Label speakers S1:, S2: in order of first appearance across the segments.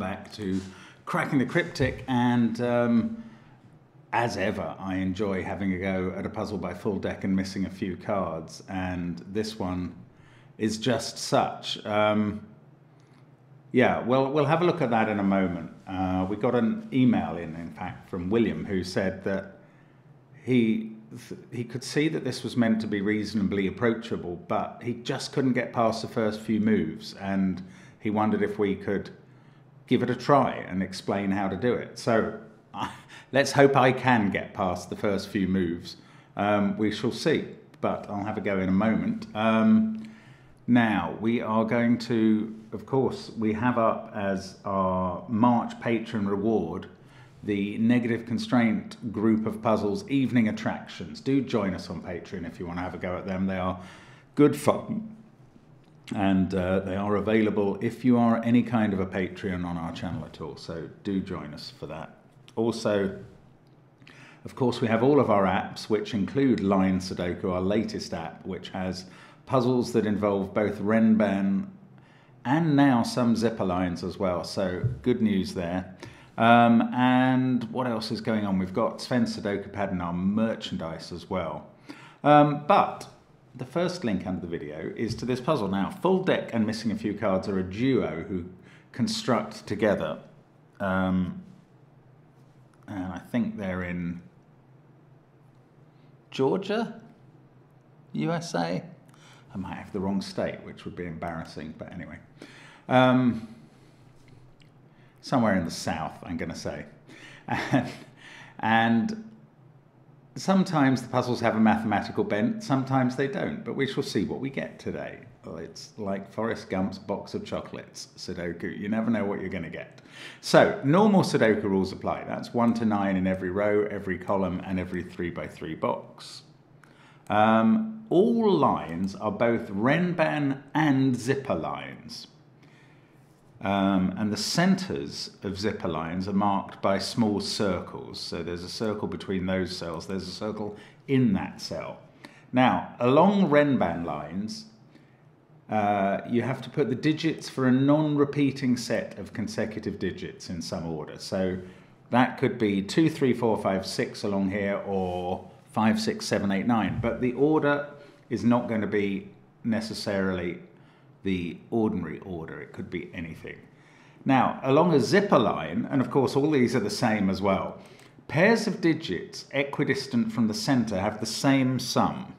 S1: Back to Cracking the Cryptic, and um, as ever, I enjoy having a go at a puzzle by full deck and missing a few cards, and this one is just such. Um, yeah, well, we'll have a look at that in a moment. Uh, we got an email in, in fact, from William who said that he he could see that this was meant to be reasonably approachable, but he just couldn't get past the first few moves, and he wondered if we could give it a try and explain how to do it. So let's hope I can get past the first few moves. Um, we shall see, but I'll have a go in a moment. Um, now, we are going to, of course, we have up as our March patron reward the negative constraint group of puzzles evening attractions. Do join us on Patreon if you want to have a go at them. They are good fun and uh, they are available if you are any kind of a Patreon on our channel at all. So do join us for that. Also, of course, we have all of our apps, which include Line Sudoku, our latest app, which has puzzles that involve both Renban and now some zipper lines as well. So good news there. Um, and what else is going on? We've got Sven Sudoku Pad in our merchandise as well. Um, but the first link under the video is to this puzzle. Now, Full Deck and Missing a Few Cards are a duo who construct together. Um, and I think they're in Georgia, USA. I might have the wrong state, which would be embarrassing, but anyway. Um, somewhere in the south, I'm going to say. And, and sometimes the puzzles have a mathematical bent, sometimes they don't, but we shall see what we get today. Well, it's like Forrest Gump's box of chocolates, Sudoku. You never know what you're going to get. So, normal Sudoku rules apply. That's 1 to 9 in every row, every column, and every 3 by 3 box. Um, all lines are both Renban and zipper lines. Um, and the centers of zipper lines are marked by small circles. So there's a circle between those cells, there's a circle in that cell. Now, along Renban lines, uh, you have to put the digits for a non-repeating set of consecutive digits in some order. So that could be 2, 3, 4, 5, 6 along here, or 5, 6, 7, 8, 9. But the order is not going to be necessarily the ordinary order. It could be anything. Now, along a zipper line, and of course all these are the same as well, pairs of digits equidistant from the center have the same sum.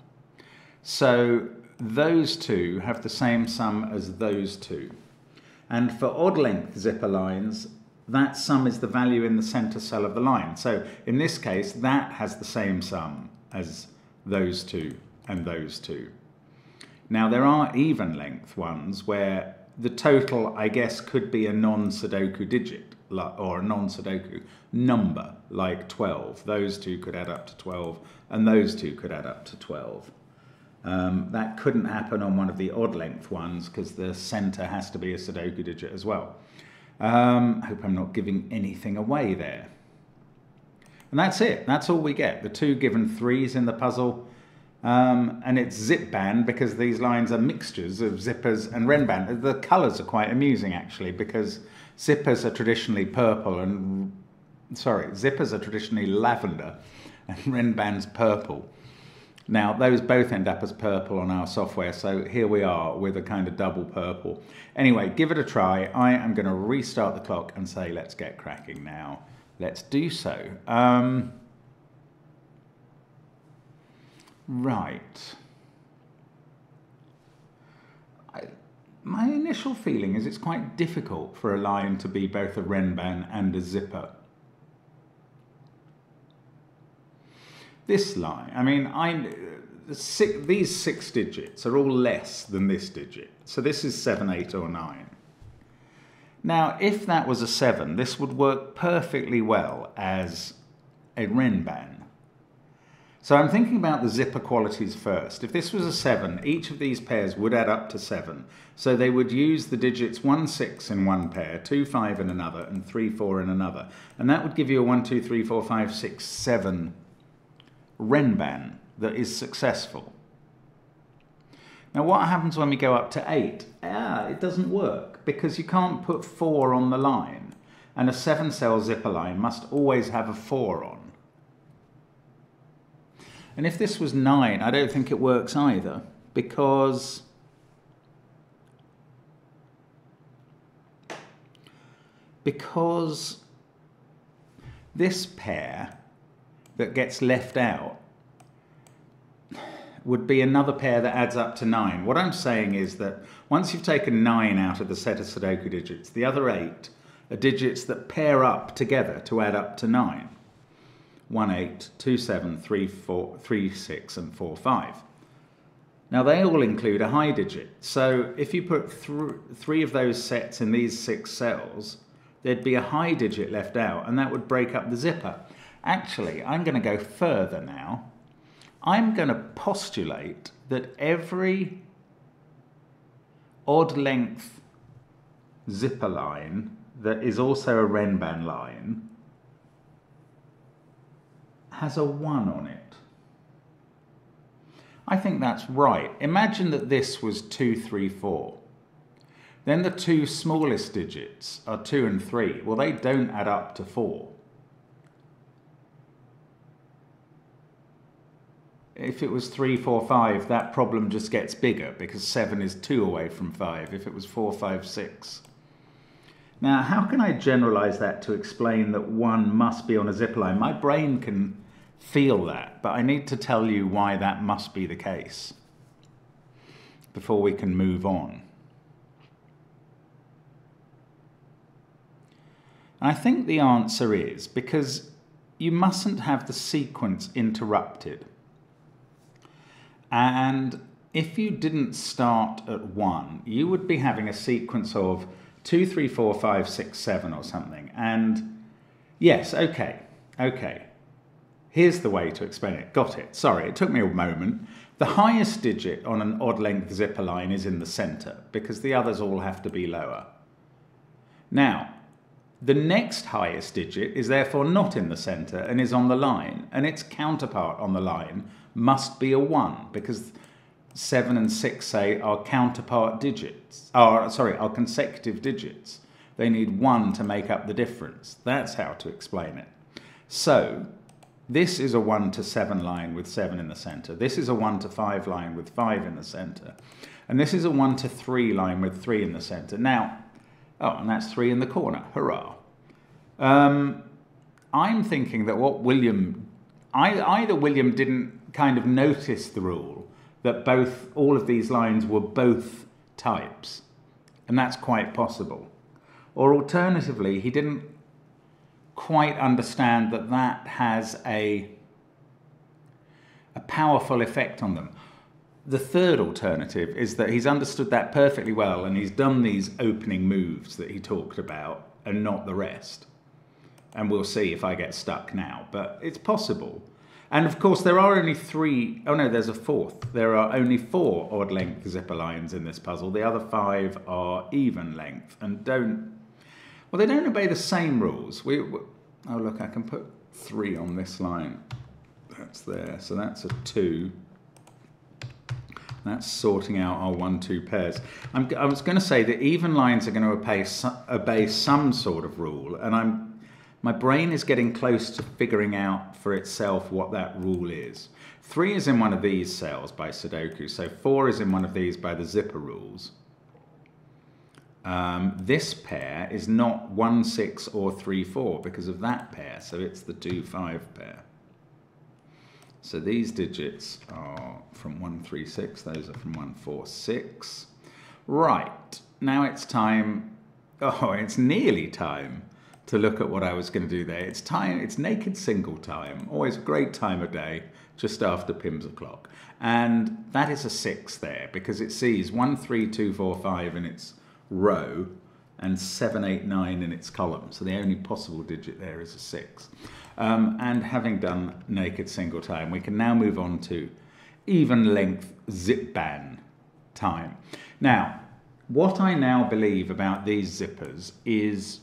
S1: So those two have the same sum as those two. And for odd length zipper lines, that sum is the value in the center cell of the line. So in this case, that has the same sum as those two and those two. Now, there are even length ones where the total, I guess, could be a non-Sudoku digit or a non-Sudoku number, like 12. Those two could add up to 12, and those two could add up to 12. Um, that couldn't happen on one of the odd length ones because the center has to be a Sudoku digit as well. Um, hope I'm not giving anything away there. And that's it. That's all we get. The two given threes in the puzzle um, and it's ZipBan because these lines are mixtures of zippers and Renban. The colours are quite amusing actually because zippers are traditionally purple and sorry, zippers are traditionally lavender and Renban's purple. Now those both end up as purple on our software, so here we are with a kind of double purple. Anyway, give it a try. I am going to restart the clock and say let's get cracking now. Let's do so. Um, Right. I, my initial feeling is it's quite difficult for a line to be both a renban and a zipper. This line, I mean, I, the six, these six digits are all less than this digit. So this is 7, 8 or 9. Now, if that was a 7, this would work perfectly well as a renban. So I'm thinking about the zipper qualities first. If this was a 7, each of these pairs would add up to 7. So they would use the digits 1, 6 in one pair, 2, 5 in another, and 3, 4 in another. And that would give you a 1, 2, 3, 4, 5, 6, 7 Renban that is successful. Now, what happens when we go up to 8? Ah, it doesn't work because you can't put 4 on the line. And a 7 cell zipper line must always have a 4 on. And if this was 9, I don't think it works either because because this pair that gets left out would be another pair that adds up to 9. What I'm saying is that once you've taken 9 out of the set of Sudoku digits, the other 8 are digits that pair up together to add up to 9. 1, 8, 2, 7, 3, 4, 3, 6 and 4, 5. Now they all include a high digit. So if you put th three of those sets in these six cells, there'd be a high digit left out and that would break up the zipper. Actually, I'm going to go further now. I'm going to postulate that every odd length zipper line that is also a Renban line has a 1 on it. I think that's right. Imagine that this was 2, 3, 4. Then the two smallest digits are 2 and 3. Well, they don't add up to 4. If it was 3, 4, 5, that problem just gets bigger because 7 is 2 away from 5. If it was 4, 5, 6. Now, how can I generalize that to explain that 1 must be on a zip line? My brain can feel that, but I need to tell you why that must be the case before we can move on. I think the answer is because you mustn't have the sequence interrupted. And if you didn't start at one, you would be having a sequence of two, three, four, five, six, seven or something. And yes, okay, okay. Here's the way to explain it. Got it. Sorry, it took me a moment. The highest digit on an odd length zipper line is in the center because the others all have to be lower. Now, the next highest digit is therefore not in the center and is on the line, and its counterpart on the line must be a 1 because 7 and 6 say are counterpart digits, are sorry, are consecutive digits. They need 1 to make up the difference. That's how to explain it. So, this is a 1 to 7 line with 7 in the center. This is a 1 to 5 line with 5 in the center. And this is a 1 to 3 line with 3 in the center. Now, oh, and that's 3 in the corner. Hurrah. Um, I'm thinking that what William, either William didn't kind of notice the rule that both, all of these lines were both types, and that's quite possible. Or alternatively, he didn't quite understand that that has a, a powerful effect on them. The third alternative is that he's understood that perfectly well and he's done these opening moves that he talked about and not the rest. And we'll see if I get stuck now, but it's possible. And of course, there are only three, oh no, there's a fourth. There are only four odd length zipper lines in this puzzle. The other five are even length and don't well, they don't obey the same rules. We, we, oh, look, I can put three on this line. That's there. So that's a two. That's sorting out our one, two pairs. I'm, i was going to say that even lines are going to obey, obey some sort of rule, and I'm, my brain is getting close to figuring out for itself what that rule is. Three is in one of these cells by Sudoku, so four is in one of these by the zipper rules um, this pair is not 1, 6 or 3, 4 because of that pair, so it's the 2, 5 pair. So these digits are from 1, 3, 6, those are from 1, 4, 6. Right, now it's time, oh, it's nearly time to look at what I was going to do there. It's time, it's naked single time, always a great time of day, just after Pimm's o'clock. And that is a 6 there because it sees 1, 3, 2, 4, 5 and it's row and 789 in its column. So the only possible digit there is a 6. Um, and having done naked single time, we can now move on to even length ZipBan time. Now, what I now believe about these zippers is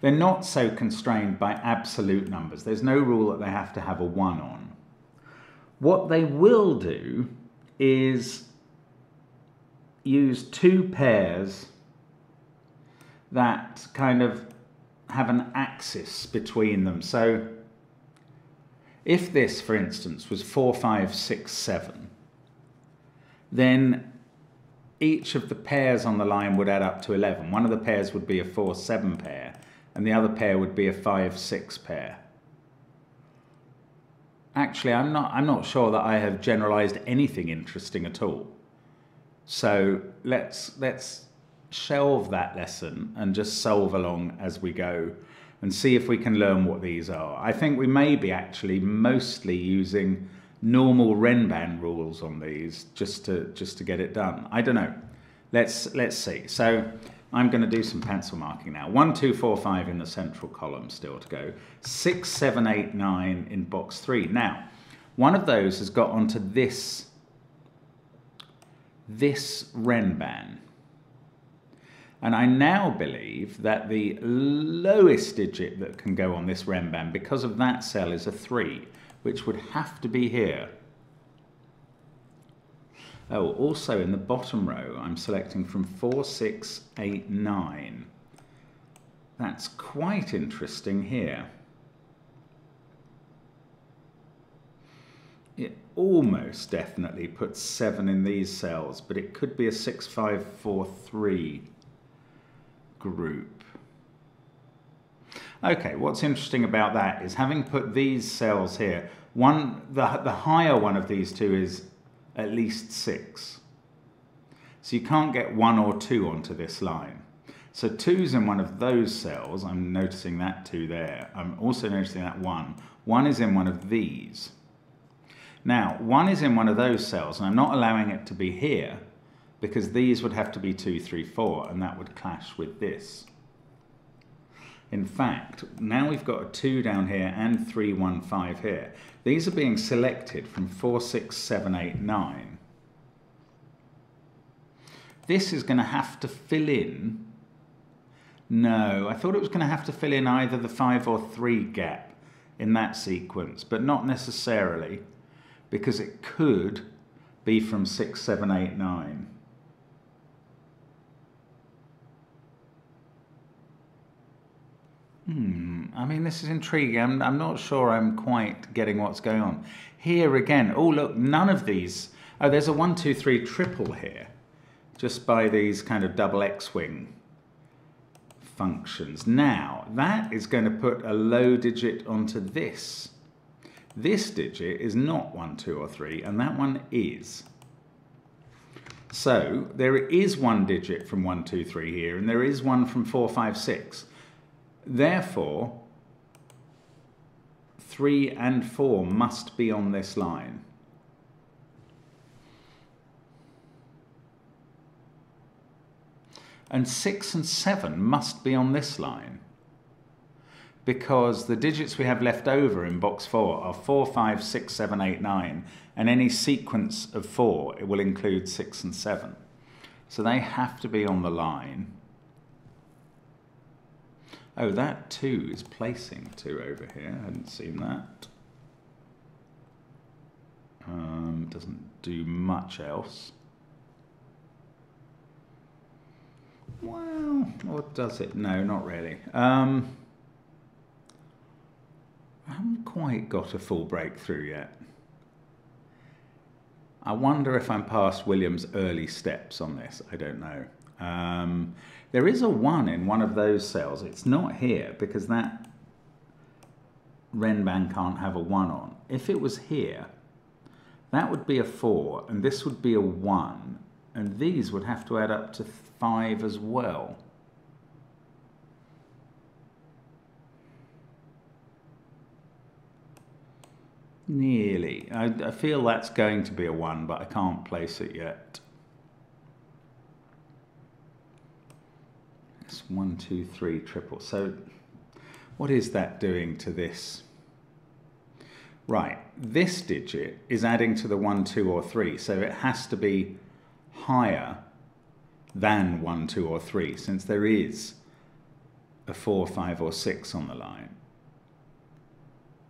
S1: they're not so constrained by absolute numbers. There's no rule that they have to have a 1 on. What they will do is use two pairs that kind of have an axis between them. So if this, for instance, was 4, 5, 6, 7, then each of the pairs on the line would add up to 11. One of the pairs would be a 4, 7 pair, and the other pair would be a 5, 6 pair. Actually, I'm not, I'm not sure that I have generalized anything interesting at all. So let's, let's shelve that lesson and just solve along as we go and see if we can learn what these are. I think we may be actually mostly using normal Renban rules on these just to just to get it done. I don't know. Let's let's see. So I'm going to do some pencil marking now. One, two, four, five in the central column still to go. Six, seven, eight, nine in box three. Now, one of those has got onto this this Renban. And I now believe that the lowest digit that can go on this Renban because of that cell is a 3, which would have to be here. Oh, also in the bottom row, I'm selecting from 4, 6, 8, 9. That's quite interesting here. It almost definitely puts 7 in these cells, but it could be a 6, 5, 4, 3 group. Okay, what's interesting about that is having put these cells here, one the, the higher one of these two is at least six. So you can't get one or two onto this line. So two's in one of those cells, I'm noticing that two there. I'm also noticing that one. One is in one of these. Now, one is in one of those cells, and I'm not allowing it to be here, because these would have to be 2, 3, 4, and that would clash with this. In fact, now we've got a 2 down here and 3, 1, 5 here. These are being selected from 4, 6, 7, 8, 9. This is going to have to fill in. No, I thought it was going to have to fill in either the 5 or 3 gap in that sequence, but not necessarily, because it could be from 6, 7, 8, 9. Hmm, I mean, this is intriguing. I'm, I'm not sure I'm quite getting what's going on. Here again, oh, look, none of these. Oh, there's a one, two, three triple here, just by these kind of double X-wing functions. Now, that is going to put a low digit onto this. This digit is not 1, 2 or 3, and that one is. So there is one digit from 1, 2, 3 here, and there is one from 4, 5, 6. Therefore, 3 and 4 must be on this line. And 6 and 7 must be on this line because the digits we have left over in box 4 are 4, 5, 6, 7, 8, 9 and any sequence of 4 it will include 6 and 7. So they have to be on the line Oh, that 2 is placing two over here. I hadn't seen that. Um, doesn't do much else. Well, what does it? No, not really. Um, I haven't quite got a full breakthrough yet. I wonder if I'm past William's early steps on this. I don't know. Um, there is a 1 in one of those cells. It's not here because that Renban can't have a 1 on. If it was here, that would be a 4 and this would be a 1 and these would have to add up to 5 as well. Nearly. I, I, feel that's going to be a 1, but I can't place it yet. It's one, two, three, triple. So what is that doing to this? Right, this digit is adding to the one, two, or three, so it has to be higher than one, two, or three, since there is a four, five, or six on the line.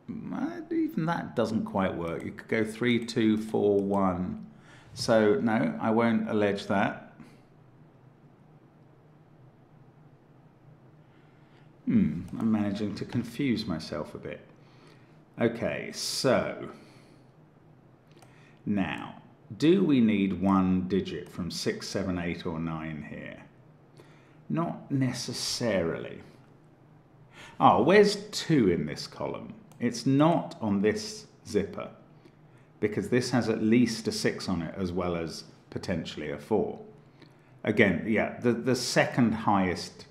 S1: Even that doesn't quite work. You could go three, two, four, one. So no, I won't allege that. Hmm, I'm managing to confuse myself a bit. Okay, so now, do we need one digit from six, seven, eight, or 9 here? Not necessarily. Oh, where's 2 in this column? It's not on this zipper because this has at least a 6 on it as well as potentially a 4. Again, yeah, the, the second highest.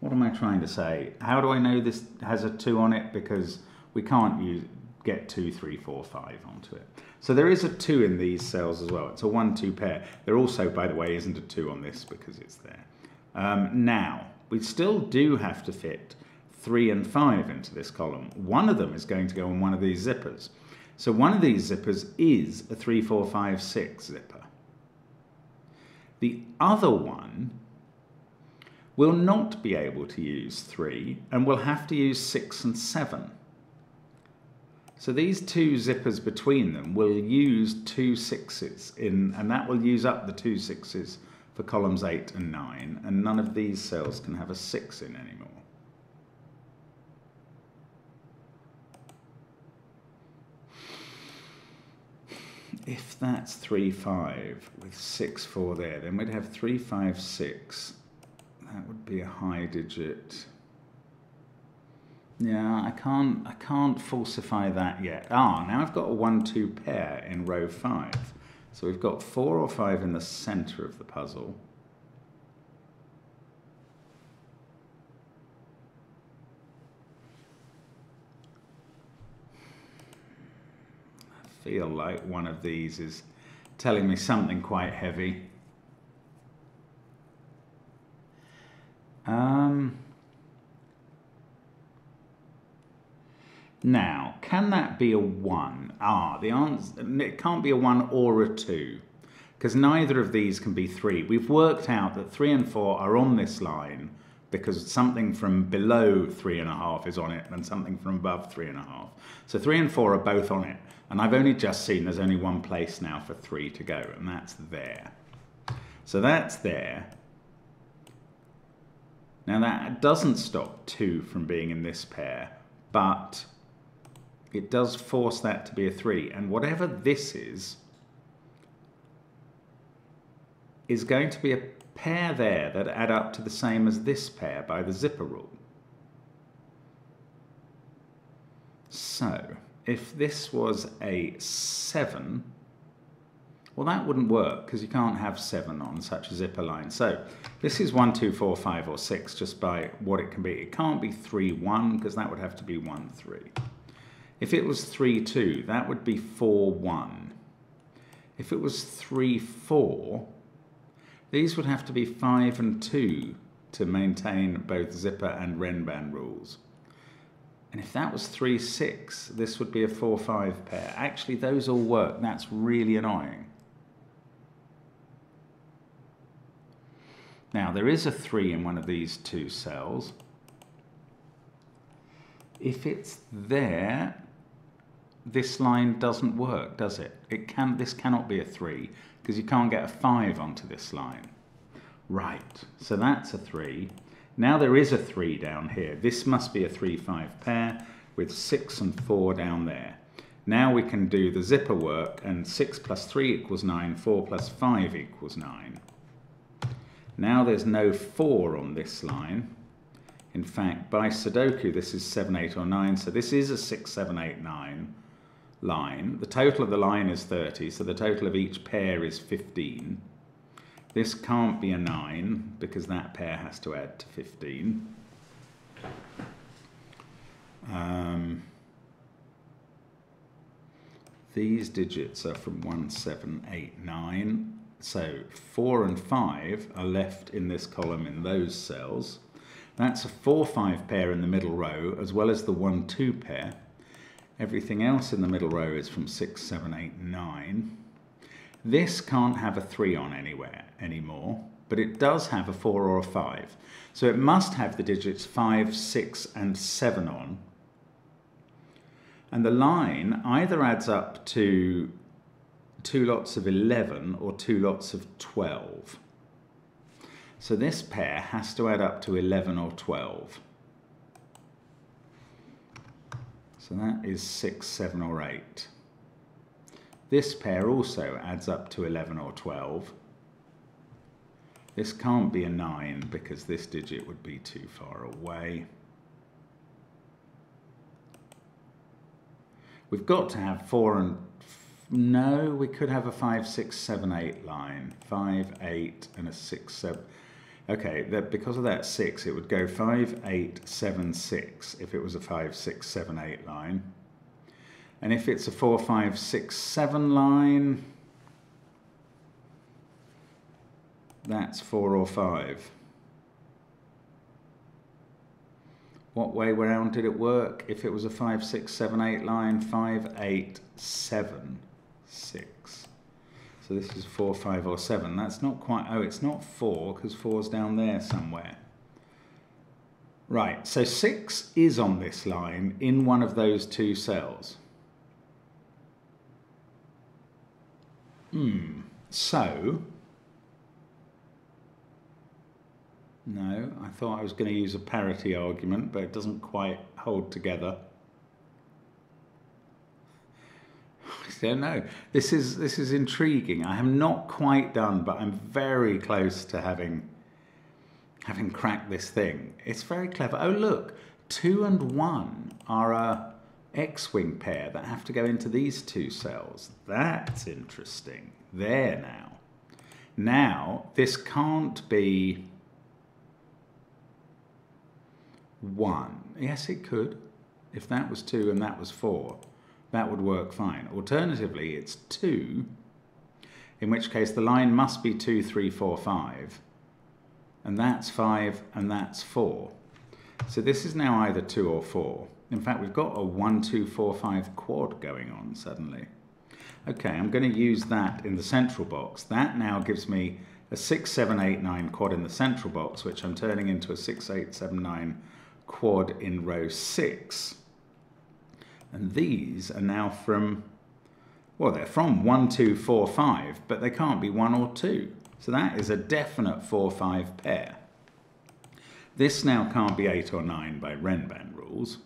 S1: What am I trying to say? How do I know this has a 2 on it? Because we can't use get 2, 3, 4, 5 onto it. So there is a 2 in these cells as well. It's a 1, 2 pair. There also, by the way, isn't a 2 on this because it's there. Um, now, we still do have to fit 3 and 5 into this column. One of them is going to go on one of these zippers. So one of these zippers is a 3, 4, 5, 6 zipper. The other one will not be able to use 3 and will have to use 6 and 7. So these two zippers between them will use two sixes in, and that will use up the two sixes for columns 8 and 9, and none of these cells can have a 6 in anymore. if that's 3, 5 with 6, 4 there, then we'd have 3, 5, 6. That would be a high digit. Yeah, I can't, I can't falsify that yet. Ah, now I've got a 1, 2 pair in row 5. So we've got 4 or 5 in the centre of the puzzle. I feel like one of these is telling me something quite heavy. Um, now, can that be a 1? Ah, the answer, it can't be a 1 or a 2, because neither of these can be 3. We've worked out that 3 and 4 are on this line because something from below 3.5 is on it and something from above 3.5. So 3 and 4 are both on it. And I've only just seen there's only one place now for three to go, and that's there. So that's there. Now that doesn't stop two from being in this pair, but it does force that to be a three. And whatever this is, is going to be a pair there that add up to the same as this pair by the zipper rule. So, if this was a 7, well, that wouldn't work because you can't have 7 on such a zipper line. So this is 1, 2, 4, 5, or 6 just by what it can be. It can't be 3, 1 because that would have to be 1, 3. If it was 3, 2, that would be 4, 1. If it was 3, 4, these would have to be 5 and 2 to maintain both zipper and Renban rules. And if that was 3, 6, this would be a 4, 5 pair. Actually, those all work. That's really annoying. Now, there is a 3 in one of these two cells. If it's there, this line doesn't work, does it? It can. This cannot be a 3 because you can't get a 5 onto this line. Right, so that's a 3. Now there is a 3 down here. This must be a 3-5 pair with 6 and 4 down there. Now we can do the zipper work and 6 plus 3 equals 9, 4 plus 5 equals 9. Now there's no 4 on this line. In fact, by Sudoku, this is 7, 8 or 9, so this is a 6, 7, 8, 9 line. The total of the line is 30, so the total of each pair is 15. This can't be a 9 because that pair has to add to 15. Um, these digits are from 1, 7, 8, 9. So 4 and 5 are left in this column in those cells. That's a 4-5 pair in the middle row as well as the 1-2 pair. Everything else in the middle row is from 6, 7, 8, 9. This can't have a 3 on anywhere anymore, but it does have a 4 or a 5. So it must have the digits 5, 6 and 7 on. And the line either adds up to two lots of 11 or two lots of 12. So this pair has to add up to 11 or 12. So that is 6, 7 or 8. This pair also adds up to 11 or 12. This can't be a 9 because this digit would be too far away. We've got to have 4 and... No, we could have a 5, 6, 7, 8 line. 5, 8 and a 6, 7... Okay, that because of that 6, it would go 5, 8, 7, 6 if it was a 5, 6, 7, 8 line. And if it's a 4, 5, 6, 7 line, that's 4 or 5. What way round did it work? If it was a 5, 6, 7, 8 line, 5, 8, 7, 6. So this is 4, 5 or 7. That's not quite, oh, it's not 4 because 4's down there somewhere. Right, so 6 is on this line in one of those two cells. Hmm, so No, I thought I was going to use a parity argument, but it doesn't quite hold together. I don't know. This is this is intriguing. I am not quite done, but I'm very close to having having cracked this thing. It's very clever. Oh look, two and one are a X-wing pair that have to go into these two cells. That's interesting. There now. Now this can't be 1. Yes, it could. If that was 2 and that was 4, that would work fine. Alternatively, it's 2, in which case the line must be 2, 3, 4, 5, and that's 5 and that's 4. So this is now either 2 or 4. In fact, we've got a 1, 2, 4, 5 quad going on suddenly. Okay, I'm going to use that in the central box. That now gives me a 6, 7, 8, 9 quad in the central box, which I'm turning into a 6, 8, 7, 9 quad in row 6. And these are now from, well, they're from 1, 2, 4, 5, but they can't be 1 or 2. So that is a definite 4, 5 pair. This now can't be 8 or 9 by Renban rules.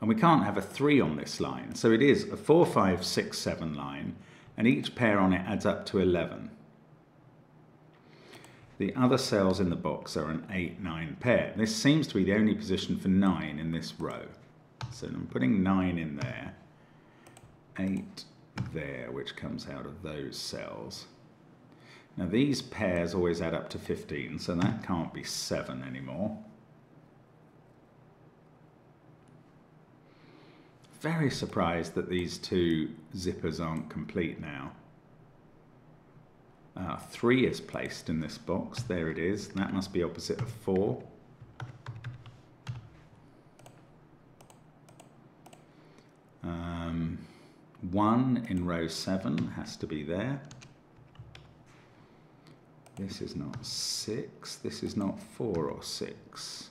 S1: And we can't have a 3 on this line. So it is a 4, 5, 6, 7 line, and each pair on it adds up to 11. The other cells in the box are an 8, 9 pair. This seems to be the only position for 9 in this row. So I'm putting 9 in there, 8 there, which comes out of those cells. Now these pairs always add up to 15, so that can't be 7 anymore. Very surprised that these two zippers aren't complete now. Uh, 3 is placed in this box. There it is. That must be opposite of 4. Um, 1 in row 7 has to be there. This is not 6. This is not 4 or 6.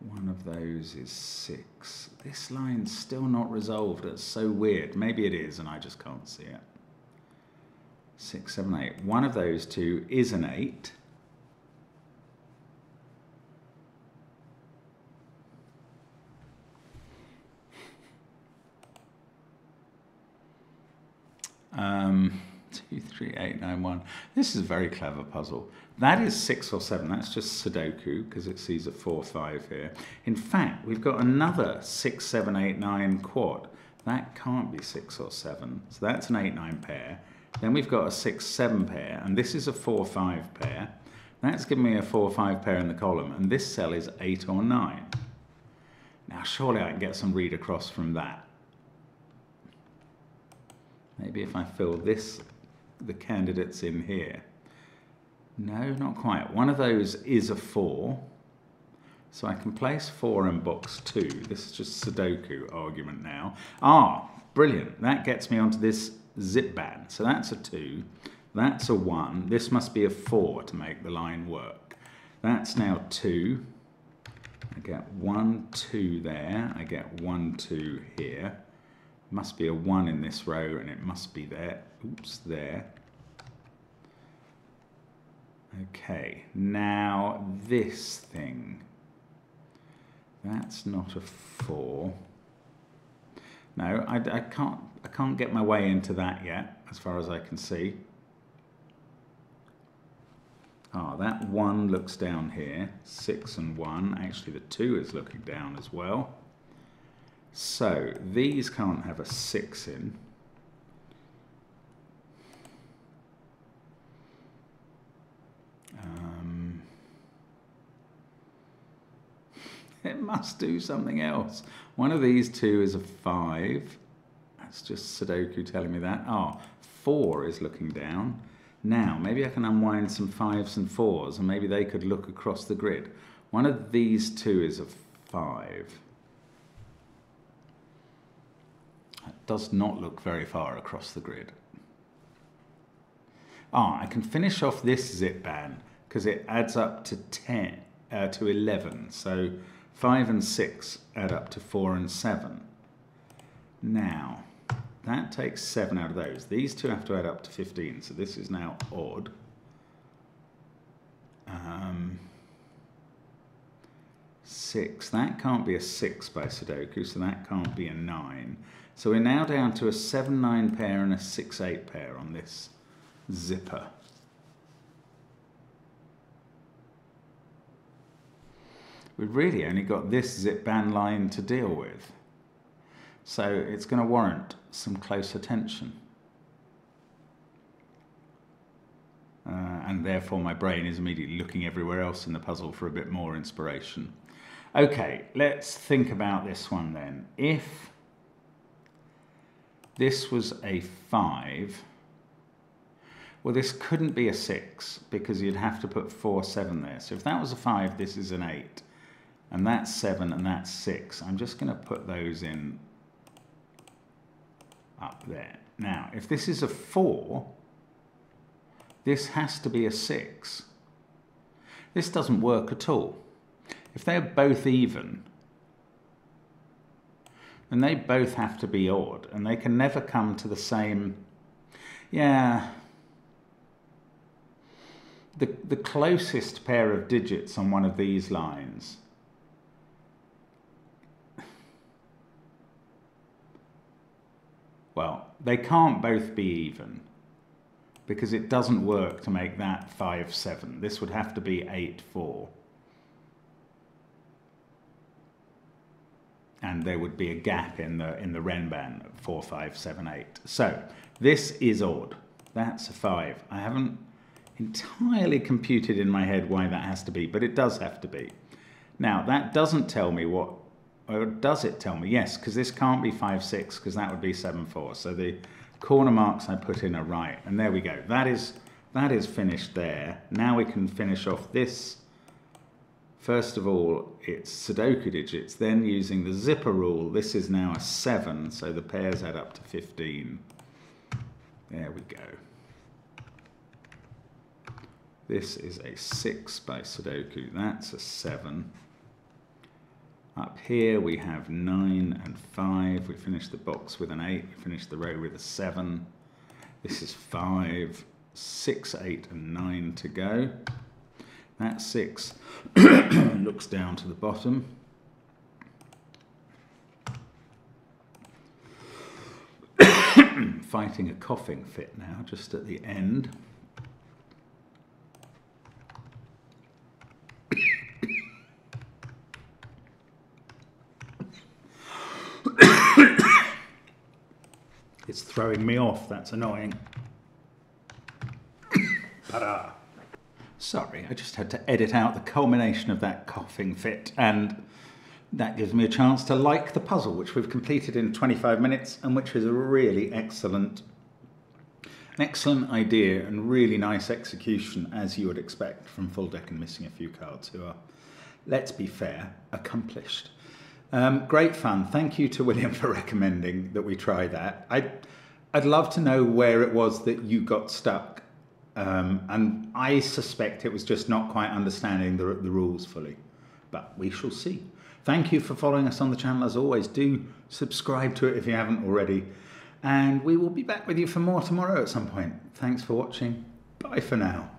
S1: One of those is 6. This line's still not resolved. It's so weird. Maybe it is and I just can't see it six, seven, eight. One of those two is an eight. Um, two, three, eight, nine, one. This is a very clever puzzle. That is six or seven. That's just Sudoku because it sees a four, five here. In fact, we've got another six, seven, eight, nine quad. That can't be six or seven. So that's an eight, nine pair. Then we've got a 6-7 pair, and this is a 4-5 pair. That's given me a 4-5 pair in the column, and this cell is 8 or 9. Now surely I can get some read across from that. Maybe if I fill this, the candidates in here. No, not quite. One of those is a 4. So I can place 4 in box 2. This is just Sudoku argument now. Ah, brilliant. That gets me onto this ZipBan. So that's a 2, that's a 1, this must be a 4 to make the line work. That's now 2, I get one, two there. I get one, two here. Must be a one in this row and it must be there. Oops, there. Okay, now this thing. That's not a four. No, I, I, can't. I can't get my way into that yet, as far as I can see. Ah, that one looks down here. Six and one. Actually, the two is looking down as well. So these can't have a 6 in. Um, it must do something else. One of these two is a 5. That's just Sudoku telling me that. Oh, four is looking down. Now, maybe I can unwind some 5s and 4s, and maybe they could look across the grid. One of these two is a 5. Does not look very far across the grid. Ah, I can finish off this ZipBan because it adds up to 10, uh, to 11. So 5 and 6 add up to 4 and 7. Now, that takes 7 out of those. These two have to add up to 15, so this is now odd. Um, 6, that can't be a 6 by Sudoku, so that can't be a 9. So we're now down to a 7-9 pair and a 6-8 pair on this zipper. We've really only got this ZipBan line to deal with. So it's going to warrant some close attention. Uh, and therefore my brain is immediately looking everywhere else in the puzzle for a bit more inspiration. Okay, let's think about this one then. If this was a 5, well this couldn't be a 6 because you'd have to put 4, 7 there. So if that was a 5, this is an 8. And that's 7 and that's 6. I'm just going to put those in up there. Now, if this is a 4, this has to be a 6. This doesn't work at all. If they're both even, then they both have to be odd, and they can never come to the same... Yeah... The, the closest pair of digits on one of these lines Well, they can't both be even because it doesn't work to make that 5, 7. This would have to be 8, 4. And there would be a gap in the, in the Renban, 4, 5, 7, 8. So this is odd. That's a 5. I haven't entirely computed in my head why that has to be, but it does have to be. Now, that doesn't tell me what or does it tell me? Yes, because this can't be 5, 6, because that would be 7, 4. So the corner marks I put in are right. And there we go. That is, that is finished there. Now we can finish off this. First of all, it's Sudoku digits. Then using the zipper rule, this is now a 7, so the pairs add up to 15. There we go. This is a 6 by Sudoku. That's a 7. Up here we have 9 and 5. We finish the box with an 8. We finish the row with a 7. This is 5, 6, 8 and 9 to go. That 6 looks down to the bottom. Fighting a coughing fit now, just at the end. It's throwing me off. That's annoying. Sorry, I just had to edit out the culmination of that coughing fit and that gives me a chance to like the puzzle, which we've completed in 25 minutes and which is a really excellent, an excellent idea and really nice execution as you would expect from Full Deck and Missing a Few Cards who are, let's be fair, accomplished. Um, great fun. Thank you to William for recommending that we try that. I'd, I'd love to know where it was that you got stuck. Um, and I suspect it was just not quite understanding the, the rules fully. but we shall see. Thank you for following us on the channel as always. Do subscribe to it if you haven't already. And we will be back with you for more tomorrow at some point. Thanks for watching. Bye for now.